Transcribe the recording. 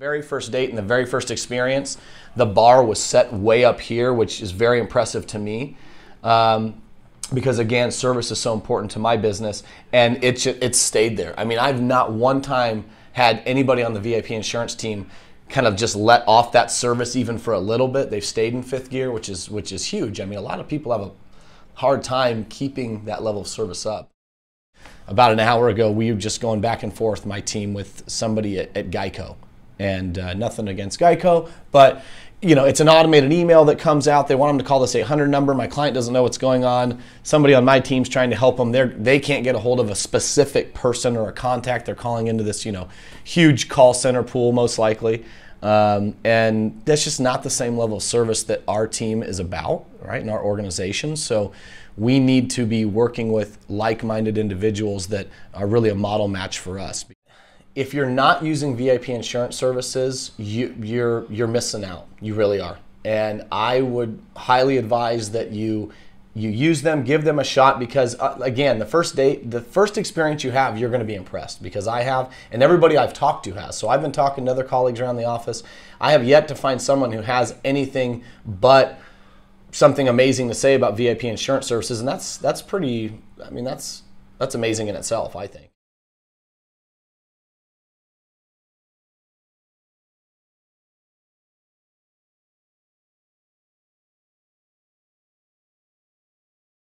Very first date and the very first experience, the bar was set way up here, which is very impressive to me. Um, because again, service is so important to my business, and it it stayed there. I mean, I've not one time had anybody on the VIP insurance team kind of just let off that service even for a little bit. They've stayed in fifth gear, which is which is huge. I mean, a lot of people have a hard time keeping that level of service up. About an hour ago, we were just going back and forth, my team, with somebody at, at Geico and uh, nothing against Geico, but you know, it's an automated email that comes out. They want them to call this 800 number. My client doesn't know what's going on. Somebody on my team's trying to help them. They're, they can't get a hold of a specific person or a contact. They're calling into this, you know, huge call center pool, most likely. Um, and that's just not the same level of service that our team is about, right, in our organization. So we need to be working with like minded individuals that are really a model match for us if you're not using VIP insurance services, you, you're you're missing out. You really are. And I would highly advise that you you use them, give them a shot because uh, again, the first date, the first experience you have, you're going to be impressed because I have and everybody I've talked to has. So I've been talking to other colleagues around the office. I have yet to find someone who has anything but something amazing to say about VIP insurance services and that's that's pretty I mean that's that's amazing in itself, I think.